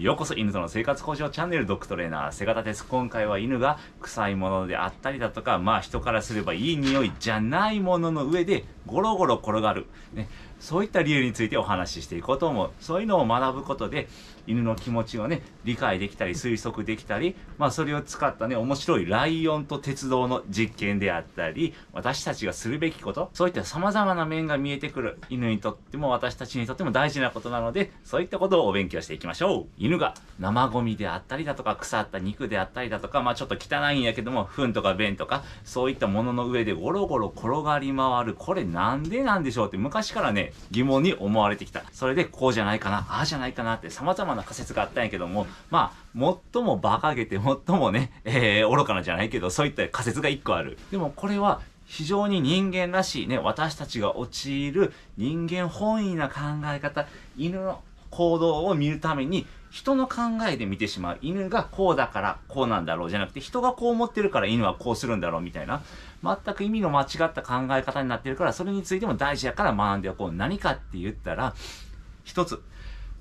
ようこそ犬との生活向上チャンネルドッグトレーナー、セガタです。今回は犬が臭いものであったりだとか、まあ人からすればいい匂いじゃないものの上でゴロゴロ転がる。ね、そういった理由についてお話ししていこうと思う。そういうのを学ぶことで、犬の気持ちをね、理解できたり推測できたり、まあそれを使ったね、面白いライオンと鉄道の実験であったり、私たちがするべきこと、そういった様々な面が見えてくる。犬にとっても私たちにとっても大事なことなので、そういったことをお勉強していきましょう。犬が生ゴミであったりだとか、腐った肉であったりだとか、まあちょっと汚いんやけども、糞とか便とか、そういったものの上でゴロゴロ転がり回る。これなんでなんでしょうって昔からね、疑問に思われてきた。それでこうじゃないかな、ああじゃないかなって様々な仮説があったんやけども、まあ、最も馬鹿げて、最もね、えー、愚かなじゃないけど、そういった仮説が一個ある。でもこれは、非常に人間らしいね、私たちが陥る人間本位な考え方、犬の行動を見るために、人の考えで見てしまう。犬がこうだからこうなんだろうじゃなくて、人がこう思ってるから犬はこうするんだろうみたいな。全く意味の間違った考え方になってるから、それについても大事やから学んでおこう。何かって言ったら、一つ。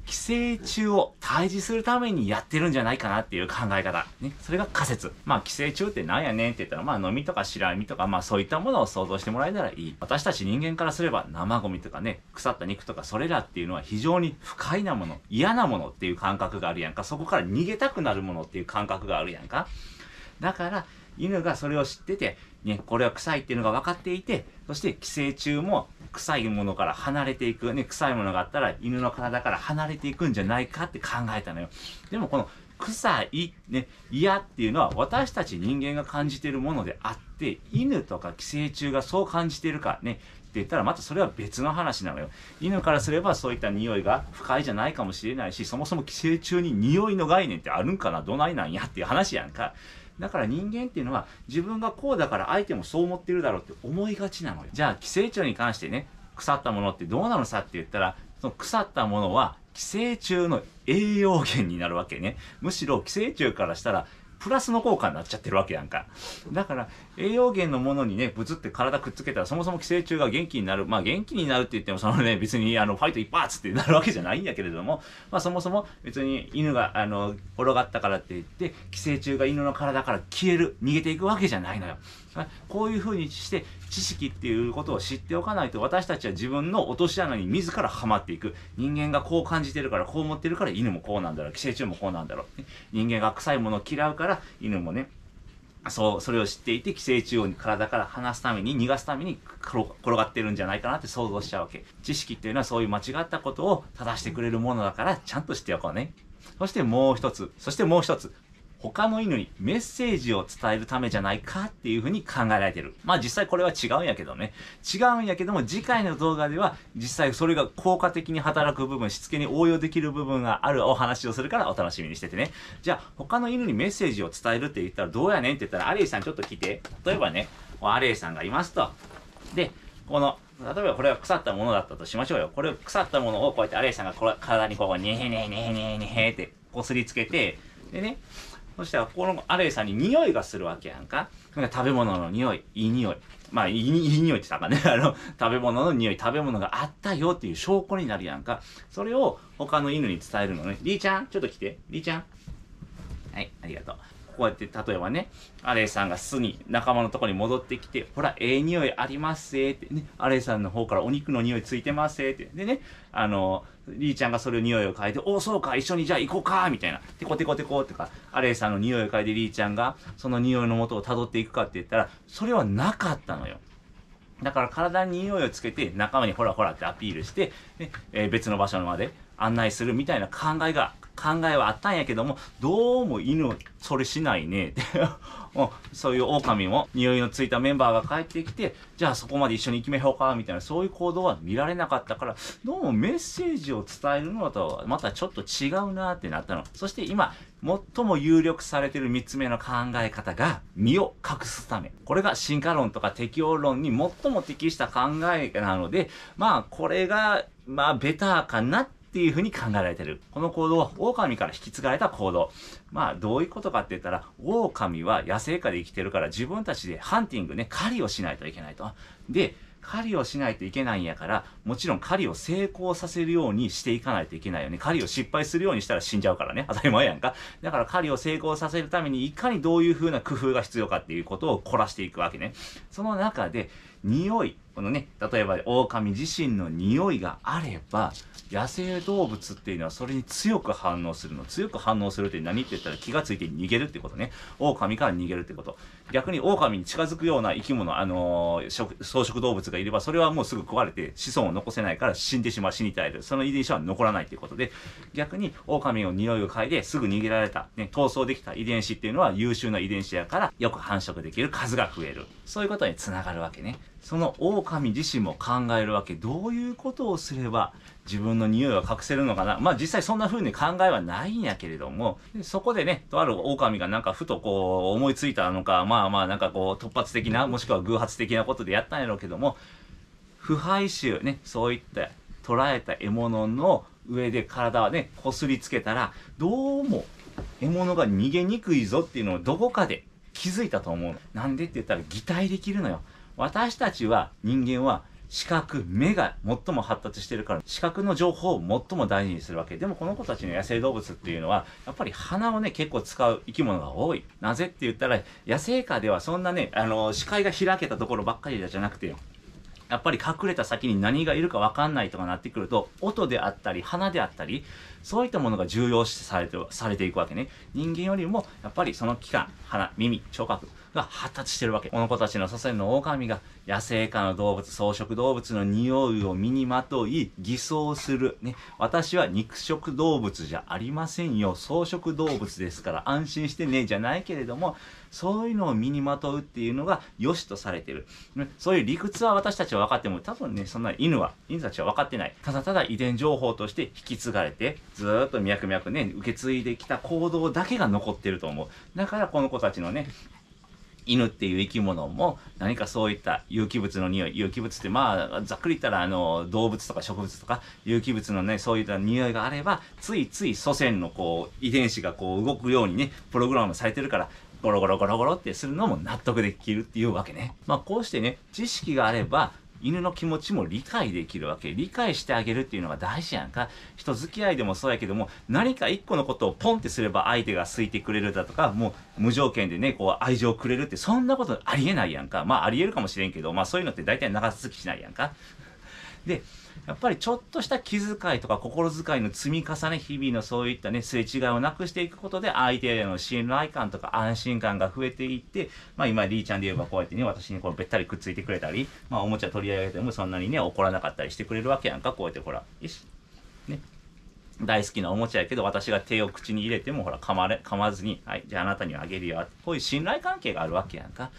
寄生虫を退治するためにやってるんじゃないかなっていう考え方。ね。それが仮説。まあ、寄生虫って何やねんって言ったら、まあ、飲みとか白みとか、まあ、そういったものを想像してもらえたらいい。私たち人間からすれば、生ゴミとかね、腐った肉とか、それらっていうのは非常に不快なもの、嫌なものっていう感覚があるやんか。そこから逃げたくなるものっていう感覚があるやんか。だから、犬がそれを知ってて、ね、これは臭いっていうのが分かっていて、そして寄生虫も臭いものから離れていく、ね、臭いものがあったら犬の体から離れていくんじゃないかって考えたのよ。でもこの臭い、ね、嫌っていうのは私たち人間が感じているものであって、犬とか寄生虫がそう感じているかね、って言ったらまたそれは別の話なのよ。犬からすればそういった匂いが不快じゃないかもしれないし、そもそも寄生虫に匂いの概念ってあるんかな？どないなんや？っていう話やんか。だから人間っていうのは自分がこうだから相手もそう思ってるだろうって思いがちなのよ。じゃあ寄生虫に関してね、腐ったものってどうなのさって言ったら、その腐ったものは寄生虫の栄養源になるわけね。むしろ寄生虫からしたらプラスの効果になっちゃってるわけやんか。だから、栄養源のものにね、ぶつって体くっつけたら、そもそも寄生虫が元気になる。まあ、元気になるって言っても、そのね、別に、あの、ファイト一発ってなるわけじゃないんやけれども、まあ、そもそも別に犬が、あの、転がったからって言って、寄生虫が犬の体から消える、逃げていくわけじゃないのよ。こういう風にして、知識っていうことを知っておかないと、私たちは自分の落とし穴に自らはまっていく。人間がこう感じてるから、こう思ってるから、犬もこうなんだろう。寄生虫もこうなんだろう。人間が臭いものを嫌うから、犬もね、そう、それを知っていて、寄生虫を体から離すために、逃がすために転がってるんじゃないかなって想像しちゃうわけ。知識っていうのはそういう間違ったことを正してくれるものだから、ちゃんと知っておこうね。そしてもう一つ。そしてもう一つ。他の犬にメッセージを伝えるためじゃないかっていうふうに考えられてる。まあ実際これは違うんやけどね。違うんやけども、次回の動画では実際それが効果的に働く部分、しつけに応用できる部分があるお話をするからお楽しみにしててね。じゃあ他の犬にメッセージを伝えるって言ったらどうやねんって言ったら、アレイさんちょっと来て。例えばね、アレイさんがいますと。で、この、例えばこれが腐ったものだったとしましょうよ。これ腐ったものをこうやってアレイさんがこれ体にこう、ねへねへねへねへねへってこすりつけて、でね、そしたら、このアレイさんに匂いがするわけやんか。なんか食べ物の匂い、いい匂い。まあ、いいいい匂いって言ったかね。あの、食べ物の匂い、食べ物があったよっていう証拠になるやんか。それを他の犬に伝えるのね。りーちゃん、ちょっと来て。りーちゃん。はい、ありがとう。こうやって、例えばね、アレイさんが巣に、仲間のとこに戻ってきて、ほら、ええ匂いありますぜってね、アレイさんの方からお肉の匂いついてますぜって。でね、あの、リーちゃんがそれを匂いを嗅いで、おそうか、一緒にじゃあ行こうかみたいな。テコテコテコとか、アレイさんの匂いを嗅いでリーちゃんが、その匂いの元を辿っていくかって言ったら、それはなかったのよ。だから体に匂いをつけて仲間にほらほらってアピールして、ねえー別の場所まで案内するみたいな考えが、考えはあったんやけども、どうも犬それしないね。も うそういう狼も匂いのついたメンバーが帰ってきて、じゃあそこまで一緒に行きましょうかみたいなそういう行動は見られなかったから、どうもメッセージを伝えるのとはまたちょっと違うなってなったの。そして今、最も有力されてる3つ目の考え方が身を隠すため。これが進化論とか適応論に最も適した考えなので、まあこれが、まあベターかなってっていうふうに考えられてる。この行動は狼から引き継がれた行動。まあどういうことかって言ったら、狼は野生下で生きてるから自分たちでハンティングね、狩りをしないといけないと。で、狩りをしないといけないんやから、もちろん狩りを成功させるようにしていかないといけないよね。狩りを失敗するようにしたら死んじゃうからね。当たり前やんか。だから狩りを成功させるためにいかにどういう風な工夫が必要かっていうことを凝らしていくわけね。その中で、匂い、このね、例えば狼自身の匂いがあれば、野生動物っていうのはそれに強く反応するの。強く反応するって何って言ったら気がついて逃げるってことね。狼から逃げるってこと。逆に狼に近づくような生き物、あのー、草食動物がいれば、それはもうすぐ壊れて子孫を残せないから死んでしまう、死に絶える。その遺伝子は残らないっていうことで、逆に狼の匂いを嗅いですぐ逃げられた、ね、逃走できた遺伝子っていうのは優秀な遺伝子やから、よく繁殖できる数が増える。そういうことにつながるわけね。その狼自身も考えるわけ。どういうことをすれば自分の匂いは隠せるのかな？まあ実際そんな風に考えはないんやけれども、そこでね、とある狼がなんかふとこう思いついたのか、まあまあなんかこう突発的な、もしくは偶発的なことでやったんやろうけども、腐敗臭ね、そういった捉えた獲物の上で体はね、こすりつけたら、どうも獲物が逃げにくいぞっていうのをどこかで気づいたと思うの。なんでって言ったら擬態できるのよ。私たちは、人間は、視覚、目が最も発達してるから、視覚の情報を最も大事にするわけ。でもこの子たちの野生動物っていうのは、やっぱり鼻をね、結構使う生き物が多い。なぜって言ったら、野生下ではそんなね、あの、視界が開けたところばっかりじゃなくてよ。やっぱり隠れた先に何がいるか分かんないとかなってくると、音であったり、鼻であったり、そういったものが重要視されて、されていくわけね。人間よりも、やっぱりその器官、鼻、耳、聴覚、が発達してるわけ。この子たちの祖先の狼が野生下の動物、草食動物の匂いを身にまとい、偽装する。ね。私は肉食動物じゃありませんよ。草食動物ですから安心してね、じゃないけれども、そういうのを身にまとうっていうのが良しとされてる。そういう理屈は私たちは分かっても、多分ね、そんな犬は、犬たちは分かってない。ただただ遺伝情報として引き継がれて、ずっと脈々ね、受け継いできた行動だけが残ってると思う。だからこの子たちのね、犬っていう生き物も何かそういった有機物の匂い、有機物ってまあざっくり言ったらあの動物とか植物とか有機物のね、そういった匂いがあれば、ついつい祖先のこう遺伝子がこう動くようにね、プログラムされてるから、ゴロゴロゴロゴロってするのも納得できるっていうわけね。まあこうしてね、知識があれば、犬の気持ちも理解できるわけ。理解してあげるっていうのが大事やんか。人付き合いでもそうやけども、何か一個のことをポンってすれば相手が好いてくれるだとか、もう無条件でね、こう愛情くれるって、そんなことありえないやんか。まあありえるかもしれんけど、まあそういうのって大体長続きしないやんか。で、やっぱりちょっとした気遣いとか心遣いの積み重ね、日々のそういったね、すれ違いをなくしていくことで、相手への信頼感とか安心感が増えていって、まあ今、リーちゃんで言えばこうやってね、私にこうべったりくっついてくれたり、まあおもちゃ取り上げてもそんなにね、怒らなかったりしてくれるわけやんか、こうやってほら。よし。ね。大好きなおもちゃやけど、私が手を口に入れても、ほら、噛まれ、噛まずに、はい、じゃああなたにあげるよ。こういう信頼関係があるわけやんか。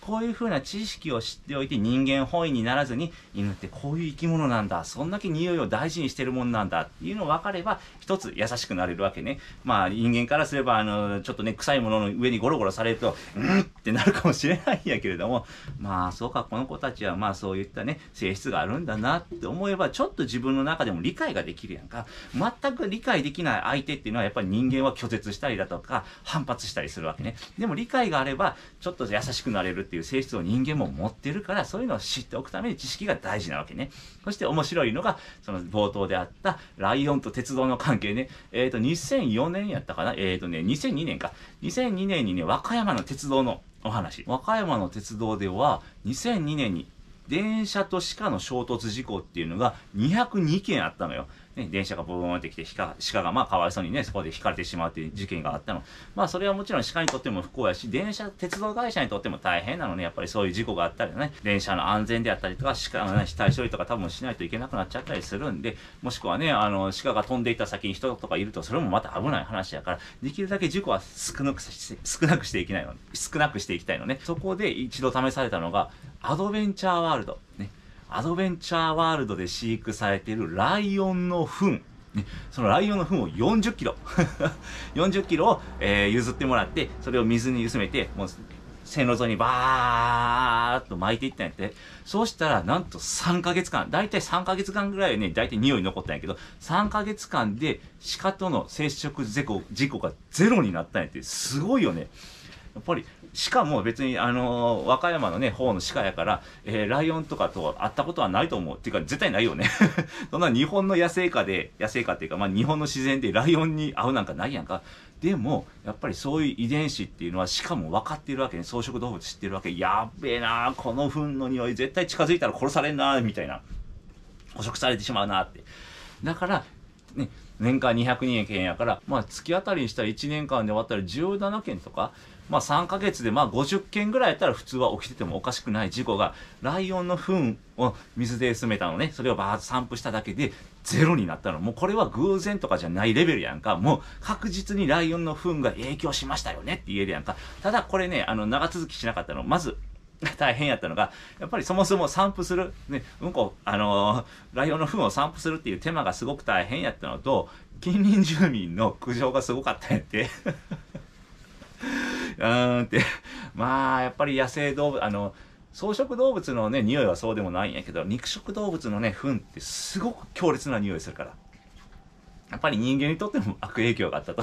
こういうふうな知識を知っておいて人間本位にならずに、犬ってこういう生き物なんだ。そんだけ匂いを大事にしてるもんなんだっていうの分かれば、一つ優しくなれるわけね。まあ人間からすれば、あの、ちょっとね、臭いものの上にゴロゴロされると、うんってなるかもしれないんやけれども、まあそうか、この子たちはまあそういったね、性質があるんだなって思えば、ちょっと自分の中でも理解ができるやんか。全く理解できない相手っていうのはやっぱり人間は拒絶したりだとか、反発したりするわけね。でも理解があれば、ちょっと優しくなれるっていう性質を人間も持ってるから、そういうのを知っておくために知識が大事なわけね。そして面白いのが、その冒頭であったライオンと鉄道の関係ね。えっ、ー、と、2004年やったかなえっ、ー、とね、2002年か。2002年にね、和歌山の鉄道のお話。和歌山の鉄道では、2002年に電車と鹿の衝突事故っていうのが202件あったのよ。ね、電車がボーンってきて鹿、鹿がまあかわいそうにね、そこで引かれてしまうっていう事件があったの。まあそれはもちろん鹿にとっても不幸やし、電車、鉄道会社にとっても大変なのね、やっぱりそういう事故があったりね、電車の安全であったりとか、鹿のね、死体処理とか多分しないといけなくなっちゃったりするんで、もしくはね、あの、鹿が飛んでいた先に人とかいると、それもまた危ない話やから、できるだけ事故は少なくし少なくしていきないの。少なくしていきたいのね。そこで一度試されたのが、アドベンチャーワールド。ね。アドベンチャーワールドで飼育されているライオンの糞。ね、そのライオンの糞を40キロ 40キロを、えー、譲ってもらって、それを水に薄めて、もう線路沿いにバーっと巻いていったんやって。そうしたら、なんと3ヶ月間、だいたい3ヶ月間ぐらいね、だいたい匂い残ったんやけど、3ヶ月間で鹿との接触事故事故がゼロになったんやって、すごいよね。やっぱり鹿も別にあのー和歌山のね方の鹿やから、えーライオンとかと会ったことはないと思う。っていうか絶対ないよね。そんな日本の野生下で野生下っていうか、まあ、日本の自然でライオンに会うなんかないやんか。でもやっぱりそういう遺伝子っていうのは鹿も分かってるわけね。草食動物知ってるわけ。やっべえなこの糞の匂い絶対近づいたら殺されんなみたいな。捕食されてしまうなって。だからね年間200人件やから、まあ、月当たりにしたら1年間で終わったら17件とか、まあ、3ヶ月でまあ50件ぐらいやったら普通は起きててもおかしくない事故がライオンの糞を水で薄めたのね。それをバーッと散布しただけでゼロになったの。もうこれは偶然とかじゃないレベルやんか。もう確実にライオンの糞が影響しましたよねって言えるやんか。ただこれねあの長続きしなかったの。まず 大変やったのがやっぱりそもそも散布する、ね、うんこ、あのーライオンの糞を散布するっていう手間がすごく大変やったのと近隣住民の苦情がすごかったんやって。うーんって。まあやっぱり野生動物あの草食動物のね匂いはそうでもないんやけど肉食動物のね糞ってすごく強烈な匂いするから。やっぱり人間にとっても悪影響があったと。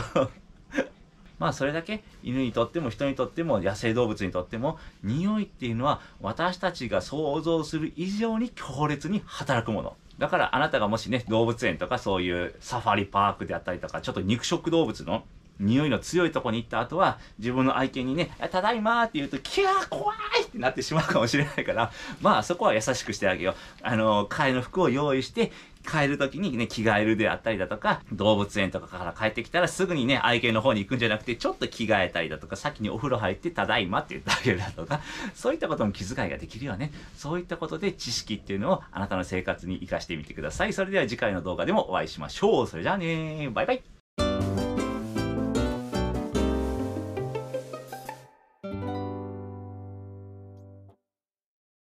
まあそれだけ犬にとっても人にとっても野生動物にとっても匂いっていうのは私たちが想像する以上に強烈に働くもの。だからあなたがもしね動物園とかそういうサファリパークであったりとかちょっと肉食動物の匂いの強いとこに行った後は自分の愛犬にね「ただいま」って言うと「キャー怖い!」ってなってしまうかもしれないからまあそこは優しくしてあげよう。あの替えの服を用意して帰る時にね、着替えるであったりだとか、動物園とかから帰ってきたらすぐにね、愛犬の方に行くんじゃなくて、ちょっと着替えたりだとか、先にお風呂入って、ただいまって言ってあげるだとか、そういったことも気遣いができるよね。そういったことで知識っていうのをあなたの生活に活かしてみてください。それでは次回の動画でもお会いしましょう。それじゃあねバイバイ。